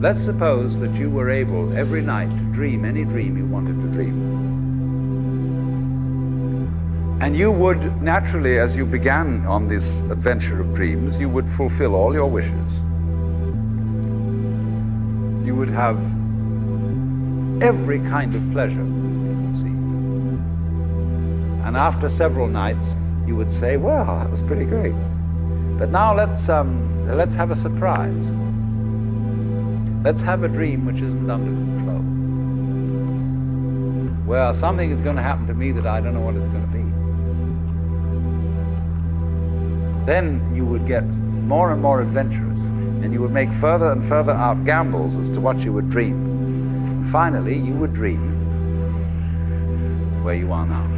Let's suppose that you were able every night to dream any dream you wanted to dream. And you would naturally, as you began on this adventure of dreams, you would fulfill all your wishes. You would have every kind of pleasure. And after several nights, you would say, well, that was pretty great. But now let's, um, let's have a surprise. Let's have a dream which isn't under control. Well, something is going to happen to me that I don't know what it's going to be. Then you would get more and more adventurous, and you would make further and further out gambles as to what you would dream. And finally, you would dream where you are now.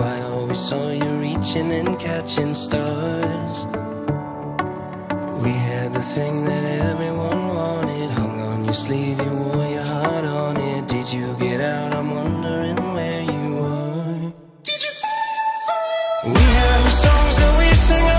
I always saw you reaching and catching stars We had the thing that everyone wanted Hung on your sleeve, you wore your heart on it Did you get out? I'm wondering where you were Did you? We had the songs that we sang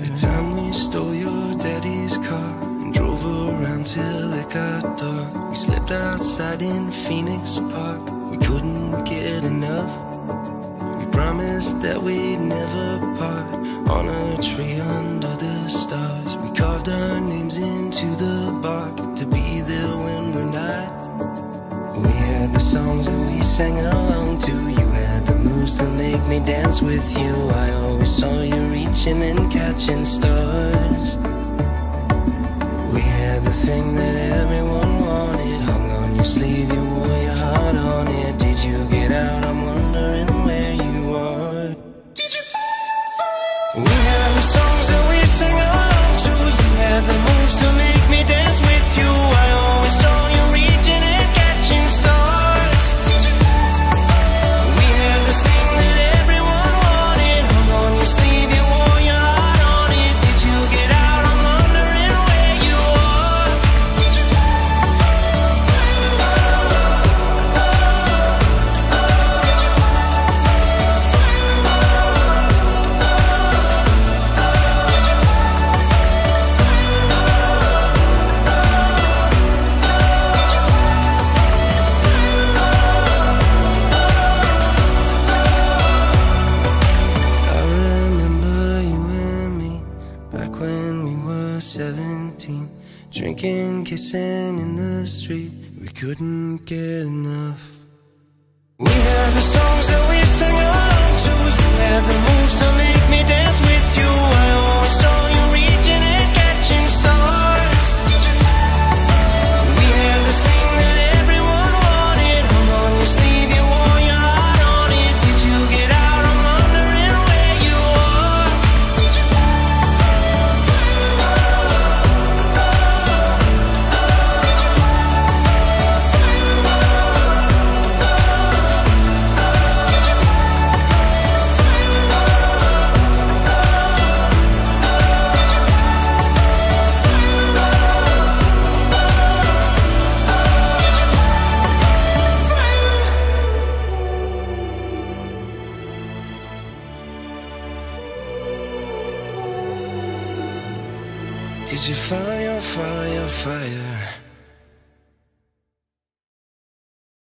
The time we stole your daddy's car And drove around till it got dark We slept outside in Phoenix Park. We couldn't get enough. We promised that we'd never part. On a tree under the stars. We carved our names into the bark. To be there when we're not. We had the songs that we sang along to. You had the moves to make me dance with you. I saw you reaching and catching stars. We had the thing that everyone wanted. Hung on your sleeve, you wore your heart on it. Did you get out? Drinking, kissing in the street. We couldn't get enough. We had the songs that we sang along to. You had Did you find your fire, fire?